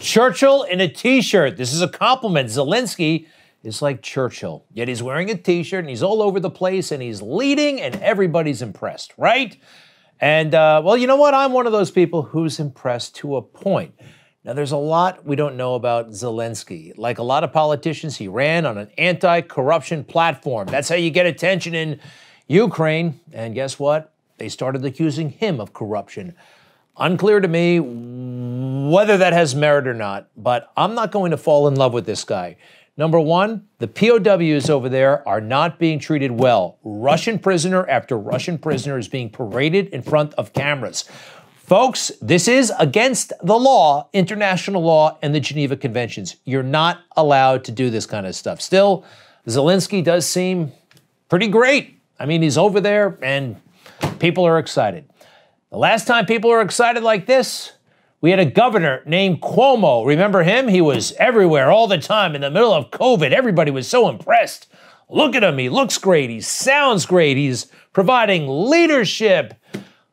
Churchill in a t shirt. This is a compliment. Zelensky is like Churchill, yet he's wearing a t shirt and he's all over the place and he's leading and everybody's impressed, right? And uh, well, you know what? I'm one of those people who's impressed to a point. Now, there's a lot we don't know about Zelensky. Like a lot of politicians, he ran on an anti corruption platform. That's how you get attention in Ukraine. And guess what? They started accusing him of corruption. Unclear to me whether that has merit or not, but I'm not going to fall in love with this guy. Number one, the POWs over there are not being treated well. Russian prisoner after Russian prisoner is being paraded in front of cameras. Folks, this is against the law, international law, and the Geneva Conventions. You're not allowed to do this kind of stuff. Still, Zelensky does seem pretty great. I mean, he's over there and people are excited. The last time people were excited like this, we had a governor named Cuomo. Remember him? He was everywhere all the time in the middle of COVID. Everybody was so impressed. Look at him. He looks great. He sounds great. He's providing leadership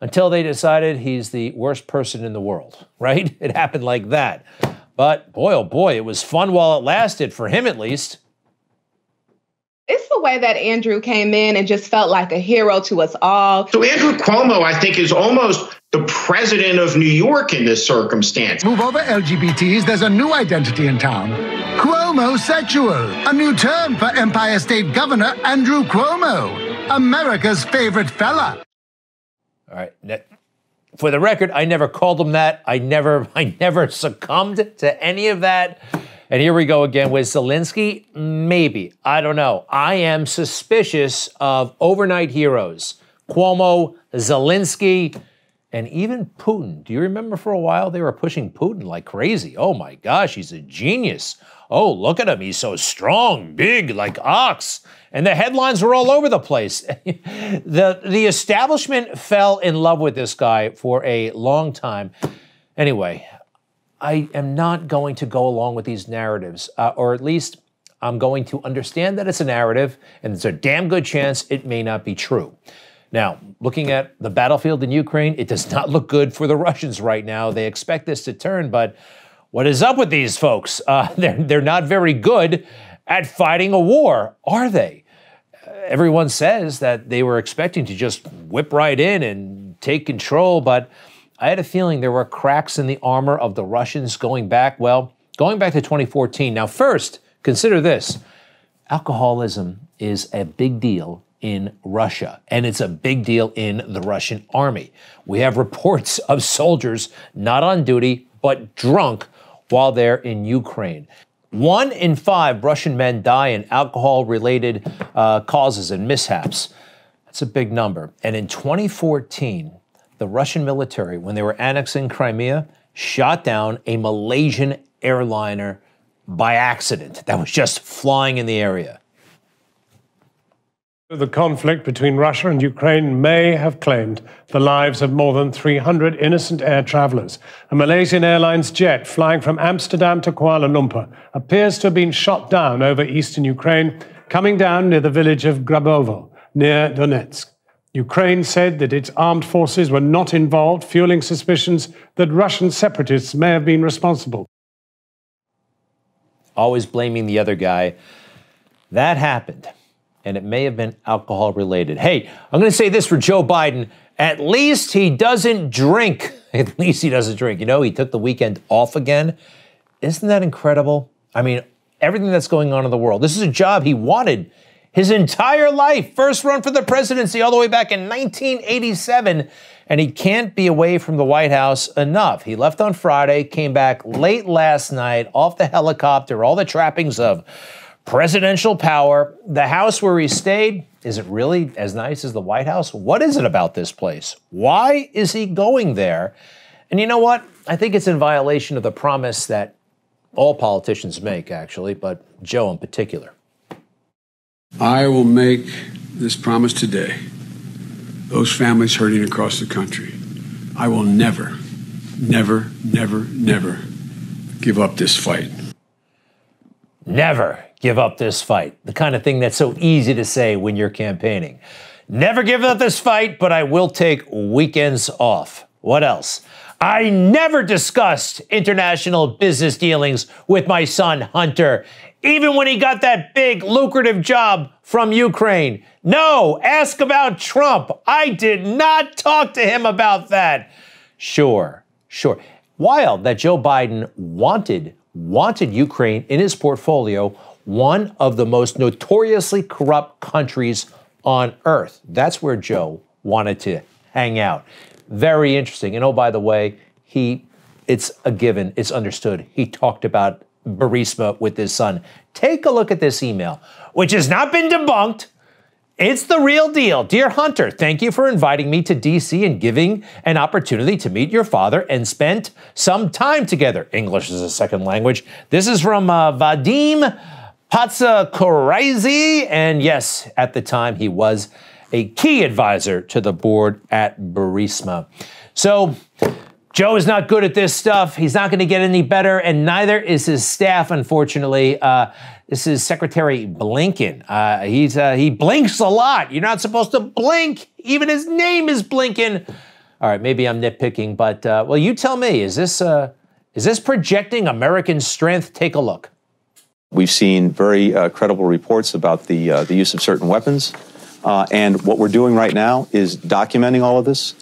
until they decided he's the worst person in the world, right? It happened like that. But boy, oh boy, it was fun while it lasted, for him at least. It's the way that Andrew came in and just felt like a hero to us all. So Andrew Cuomo, I think, is almost the president of New York in this circumstance. Move over, LGBTs. There's a new identity in town. Cuomo-sexual, a new term for Empire State Governor Andrew Cuomo, America's favorite fella. All right. For the record, I never called him that. I never, I never succumbed to any of that. And here we go again with Zelensky. Maybe. I don't know. I am suspicious of overnight heroes. Cuomo, Zelensky, and even Putin. Do you remember for a while they were pushing Putin like crazy? Oh my gosh, he's a genius. Oh, look at him. He's so strong, big, like ox. And the headlines were all over the place. the, the establishment fell in love with this guy for a long time. Anyway, I am not going to go along with these narratives, uh, or at least I'm going to understand that it's a narrative, and there's a damn good chance it may not be true. Now, looking at the battlefield in Ukraine, it does not look good for the Russians right now. They expect this to turn, but what is up with these folks? Uh, they're, they're not very good at fighting a war, are they? everyone says that they were expecting to just whip right in and take control, but I had a feeling there were cracks in the armor of the Russians going back, well, going back to 2014. Now, first, consider this alcoholism is a big deal in Russia, and it's a big deal in the Russian army. We have reports of soldiers not on duty, but drunk while they're in Ukraine. One in five Russian men die in alcohol related uh, causes and mishaps. That's a big number. And in 2014, the Russian military, when they were annexing Crimea, shot down a Malaysian airliner by accident that was just flying in the area. The conflict between Russia and Ukraine may have claimed the lives of more than 300 innocent air travelers. A Malaysian Airlines jet flying from Amsterdam to Kuala Lumpur appears to have been shot down over eastern Ukraine, coming down near the village of Grabovo, near Donetsk. Ukraine said that its armed forces were not involved, fueling suspicions that Russian separatists may have been responsible. Always blaming the other guy. That happened, and it may have been alcohol related. Hey, I'm going to say this for Joe Biden. At least he doesn't drink. At least he doesn't drink. You know, he took the weekend off again. Isn't that incredible? I mean, everything that's going on in the world. This is a job he wanted his entire life. First run for the presidency all the way back in 1987. And he can't be away from the White House enough. He left on Friday, came back late last night off the helicopter, all the trappings of presidential power. The house where he stayed, is it really as nice as the White House? What is it about this place? Why is he going there? And you know what? I think it's in violation of the promise that all politicians make, actually, but Joe in particular. I will make this promise today. Those families hurting across the country, I will never, never, never, never give up this fight. Never give up this fight. The kind of thing that's so easy to say when you're campaigning. Never give up this fight, but I will take weekends off. What else? I never discussed international business dealings with my son, Hunter, even when he got that big, lucrative job from Ukraine. No, ask about Trump. I did not talk to him about that. Sure, sure. Wild that Joe Biden wanted wanted Ukraine in his portfolio, one of the most notoriously corrupt countries on earth. That's where Joe wanted to hang out. Very interesting. And oh, by the way, he it's a given, it's understood. He talked about Burisma with his son. Take a look at this email, which has not been debunked. It's the real deal. Dear Hunter, thank you for inviting me to DC and giving an opportunity to meet your father and spend some time together. English is a second language. This is from uh, Vadim Patsakoraizi. And yes, at the time, he was a key advisor to the board at Burisma. So, Joe is not good at this stuff. He's not going to get any better, and neither is his staff, unfortunately. Uh, this is Secretary Blinken. Uh, he's uh, he blinks a lot. You're not supposed to blink. Even his name is Blinken. All right, maybe I'm nitpicking, but uh, well, you tell me. Is this uh, is this projecting American strength? Take a look. We've seen very uh, credible reports about the uh, the use of certain weapons, and what we're doing right now is documenting all of this,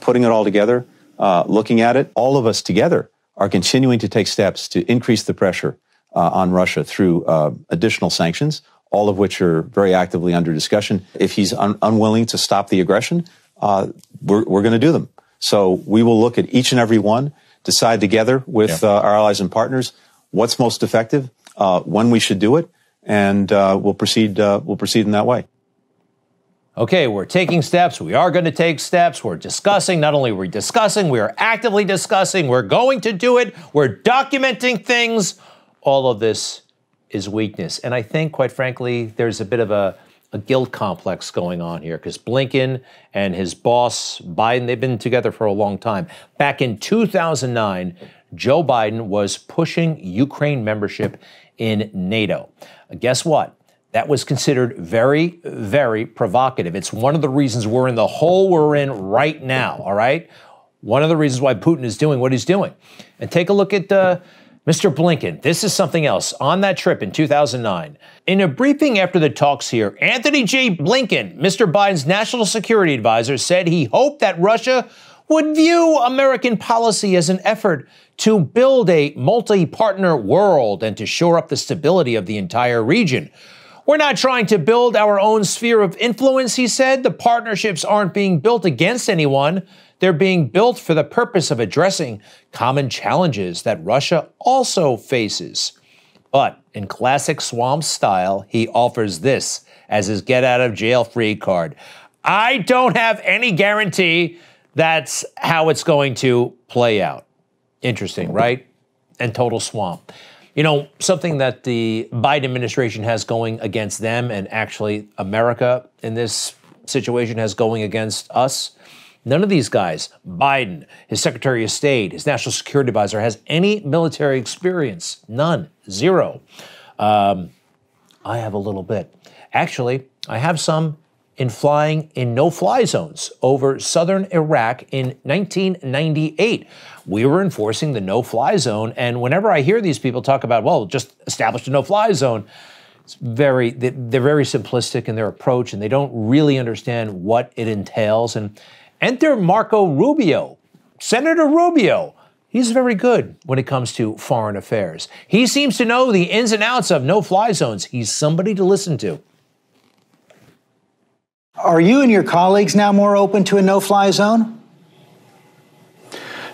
putting it all together, looking at it. All of us together are continuing to take steps to increase the pressure uh, on Russia through uh, additional sanctions, all of which are very actively under discussion. If he's un- unwilling to stop the aggression, uh, we're, we're going to do them. So we will look at each and every one, decide together with yeah. Uh, our allies and partners what's most effective, uh, when we should do it, and uh, we'll proceed. we'll proceed in that way. Okay, we're taking steps. We are going to take steps. We're discussing. Not only are we discussing, we are actively discussing. We're going to do it. We're documenting things all of this is weakness. And I think, quite frankly, there's a bit of a, a guilt complex going on here because Blinken and his boss, Biden, they've been together for a long time. Back in 2009, Joe Biden was pushing Ukraine membership in NATO. Guess what? That was considered very, very provocative. It's one of the reasons we're in the hole we're in right now, all right? One of the reasons why Putin is doing what he's doing. And take a look at. Uh, Mr. Blinken, this is something else. On that trip in 2009, in a briefing after the talks here, Antony J. Blinken, Mr. Biden's national security advisor, said he hoped that Russia would view American policy as an effort to build a multi partner world and to shore up the stability of the entire region. We're not trying to build our own sphere of influence, he said. The partnerships aren't being built against anyone. They're being built for the purpose of addressing common challenges that Russia also faces. But in classic Swamp style, he offers this as his get out of jail free card. I don't have any guarantee that's how it's going to play out. Interesting, right? And total swamp. You know, something that the Biden administration has going against them and actually America in this situation has going against us None of these guys, Biden, his Secretary of State, his National Security Advisor, has any military experience. None. Zero. Um, I have a little bit. Actually, I have some in flying in no fly zones over southern Iraq in 1998. We were enforcing the no fly zone. And whenever I hear these people talk about, well, just establish a no fly zone, it's very, they're very simplistic in their approach and they don't really understand what it entails. And Enter Marco Rubio, Senator Rubio. He's very good when it comes to foreign affairs. He seems to know the ins and outs of no fly zones. He's somebody to listen to. Are you and your colleagues now more open to a no fly zone?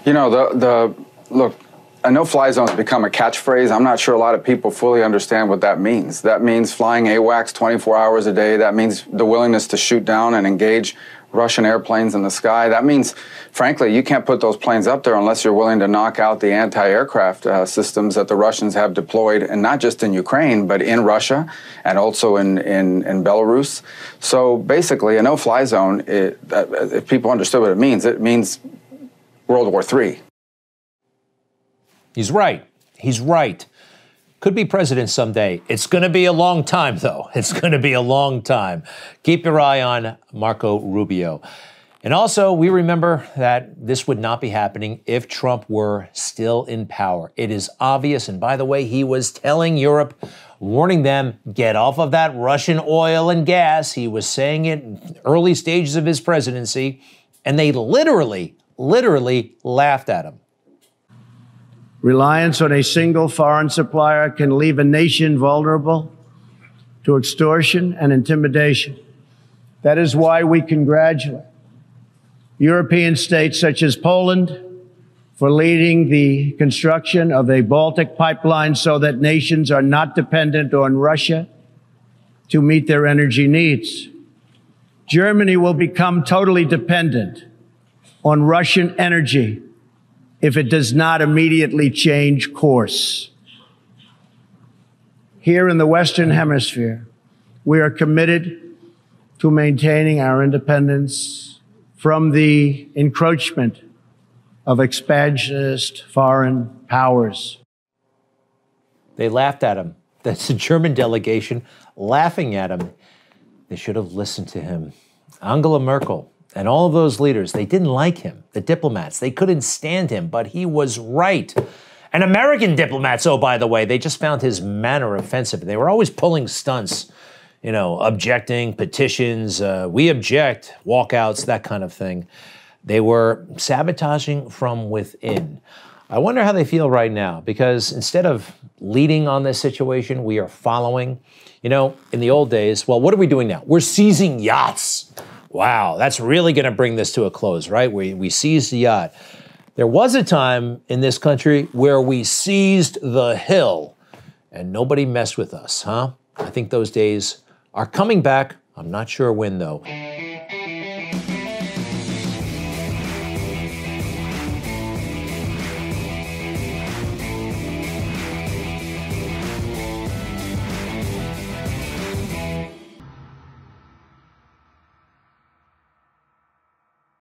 You know, the, the look, a no fly zone has become a catchphrase. I'm not sure a lot of people fully understand what that means. That means flying AWACS 24 hours a day. That means the willingness to shoot down and engage Russian airplanes in the sky. That means, frankly, you can't put those planes up there unless you're willing to knock out the anti aircraft uh, systems that the Russians have deployed, and not just in Ukraine, but in Russia and also in, in, in Belarus. So basically, a no fly zone, it, uh, if people understood what it means, it means World War III. He's right. He's right could be president someday. It's going to be a long time, though. It's going to be a long time. Keep your eye on Marco Rubio. And also, we remember that this would not be happening if Trump were still in power. It is obvious. And by the way, he was telling Europe, warning them, get off of that Russian oil and gas. He was saying it in early stages of his presidency. And they literally, literally laughed at him. Reliance on a single foreign supplier can leave a nation vulnerable to extortion and intimidation. That is why we congratulate European states such as Poland for leading the construction of a Baltic pipeline so that nations are not dependent on Russia to meet their energy needs. Germany will become totally dependent on Russian energy if it does not immediately change course. Here in the Western Hemisphere, we are committed to maintaining our independence from the encroachment of expansionist foreign powers. They laughed at him. That's the German delegation laughing at him. They should have listened to him. Angela Merkel and all of those leaders, they didn't like him. The diplomats, they couldn't stand him, but he was right. And American diplomats, oh, by the way, they just found his manner offensive. They were always pulling stunts, you know, objecting, petitions, uh, we object, walkouts, that kind of thing. They were sabotaging from within. I wonder how they feel right now because instead of leading on this situation, we are following. You know, in the old days, well, what are we doing now? We're seizing yachts. Wow, that's really going to bring this to a close, right? We, we seized the yacht. There was a time in this country where we seized the hill and nobody messed with us, huh? I think those days are coming back. I'm not sure when, though.